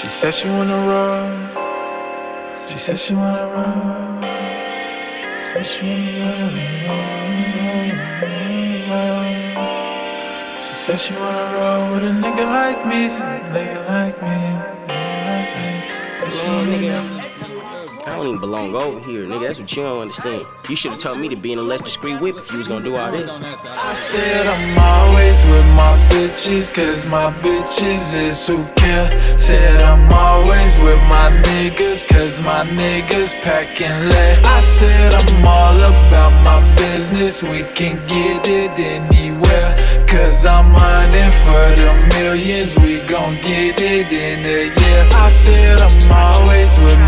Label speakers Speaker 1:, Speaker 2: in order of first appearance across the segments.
Speaker 1: She said she wanna roll. She said she wanna. She said she wanna roll. She said she wanna roll with a nigga like me. Nigga like me. Nigga like me. Said she wanna
Speaker 2: don't even belong over here, nigga. That's what you don't understand. You should have told me to be in a less discreet whip if you was gonna do all this.
Speaker 1: I said I'm always with my bitches, cause my bitches is who care. Said I'm always with my niggas, cause my niggas packing lead. I said I'm all about my business, we can get it anywhere. Cause I'm hunting for the millions, we gon' get it in a year. I said I'm always with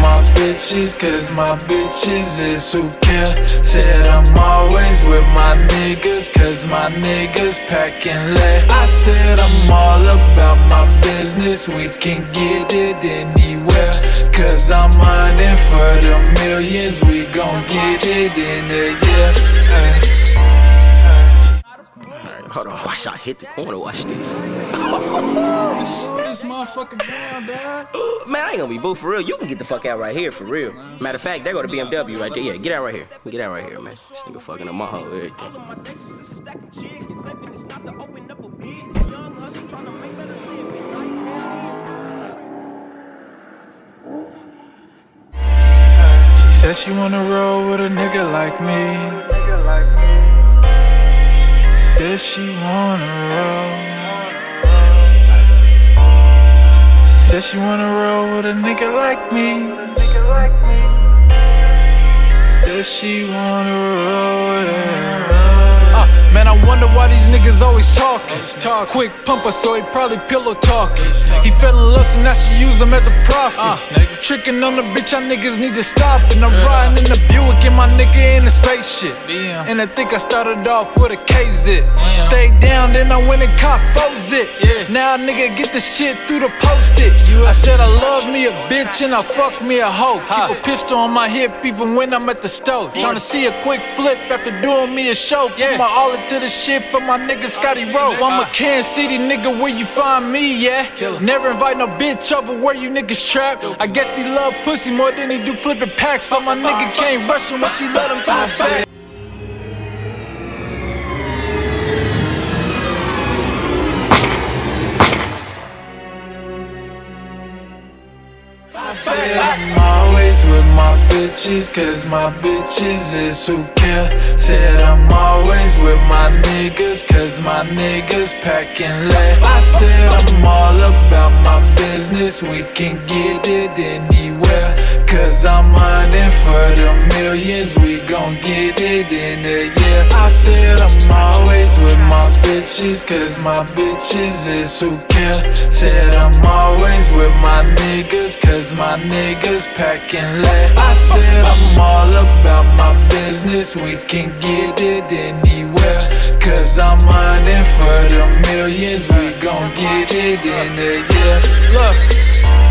Speaker 1: bitches, cause my bitches is who care. Said I'm always with my niggas, cause my niggas packing lead. I said I'm all about my business, we can get it anywhere. Cause I'm hunting for the millions, we gon' get it in a year.
Speaker 2: Hold on. Watch I hit the corner. Watch this.
Speaker 3: Slow this motherfucker down, dog.
Speaker 2: Man, I ain't gonna be boo for real. You can get the fuck out right here for real. Matter of fact, there go the BMW right there. Yeah, get out right here. Get out right here, man. This nigga fucking up my whole everything.
Speaker 1: She said she wanna roll with a nigga like me. She said she wanna roll. She said she wanna roll with a nigga like me. She said she wanna roll.
Speaker 3: Uh, man, I wonder why these niggas always talking. Talk quick pumper, so he probably pillow talking. He fell in love, so now she use him as a prophet. Tricking on the bitch, y'all niggas need to stop. And I'm riding in the Buick, and my nigga in the spaceship. And I think I started off with a K zip. Stayed down, then I went and caught four zips. Now a nigga get the shit through the postage. I said I love me a bitch and I fuck me a hoe. Keep a pistol on my hip even when I'm at the stove. Trying to see a quick flip after doing me a show. Put my all into the shit for my nigga Scotty Rowe. I'm a Kansas City nigga where you find me, yeah. Never invite no bitch over where you niggas trap. I guess he love pussy more than he do flipping packs. So my nigga can't rush him when she let him the back.
Speaker 1: I'm always with my bitches, cause my bitches is who care. Said I'm always with my niggas, cause my niggas packing lead. I said I'm all about my business, we can get it anywhere. Cause I'm hunting for the millions, we gon' get it in a year. I said I'm always with my bitches, cause my bitches is who care. Said I'm always with my niggas, cause my niggas packin' lead. I said I'm all about my business, we can get it anywhere. Cause I'm hunting for the millions, we gon' get it in a year.
Speaker 3: Look,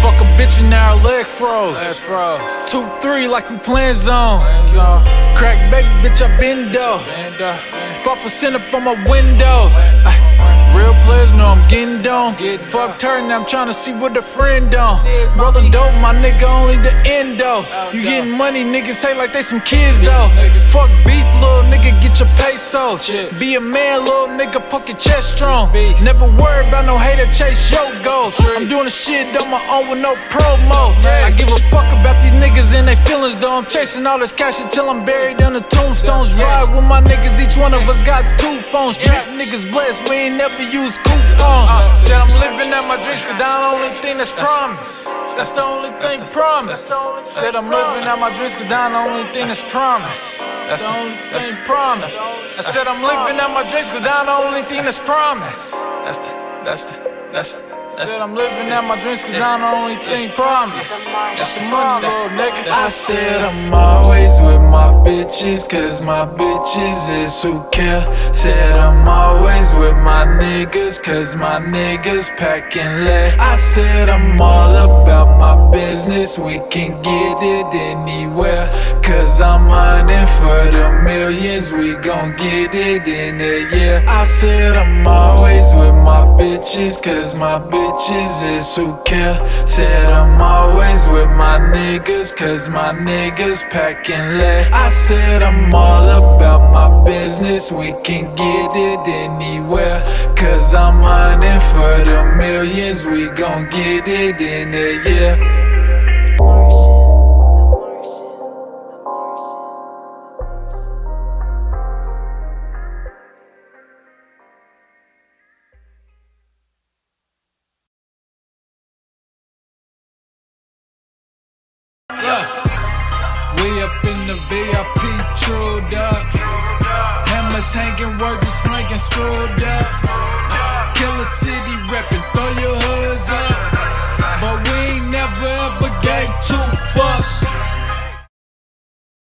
Speaker 3: fuck a bitch and now her leg froze. Two, three, like we playing zone. Crack baby, bitch, I been though. Five percent up on my windows. Real players know I'm getting down. Fuck her, now I'm tryna see what the friend on. Rolling dope, my nigga, only the end though. You getting money, niggas say like they some kids though. Fuck beef, little nigga, get your pesos. Be a man, little nigga, poke your chest strong. Never worry about no hater, chase your goals. I'm doing the shit on my own with no promo. I give a fuck about these niggas and they feelings though. I'm chasing all this cash until I'm buried in the tombstones. Ride with my niggas, each one of us got two phones. Trap niggas blessed, we ain't never use coupons. Uh, said I'm living out my dreams, cause that's the only thing that's promised. That's the only thing promised. Said I'm living out my dreams, cause that's the only thing that's promised. That's the only thing promised. I said I'm living out my dreams, cause that's the only thing that's promised. That's the, that's the, that's the. Said I'm living out my dreams, cause that's the only thing promised. That's the money, little nigga.
Speaker 1: I said I'm always with my bitches, cause my bitches is who care. Said I'm always with my niggas, cause my niggas packing lead. I said I'm all about my business, we can get it anywhere. Cause I'm hunting for the millions, we gon' get it in a year. I said I'm always bitches, cause my bitches is who care. Said I'm always with my niggas, cause my niggas packing lead. I said I'm all about my business, we can get it anywhere. Cause I'm hunting for the millions, we gon' get it in a year.
Speaker 3: We up in the VIP, trued up. Hammers hanging, working, slinging, screwed up. Killer City reppin', throw your hoods up. But we ain't never ever gave two fucks.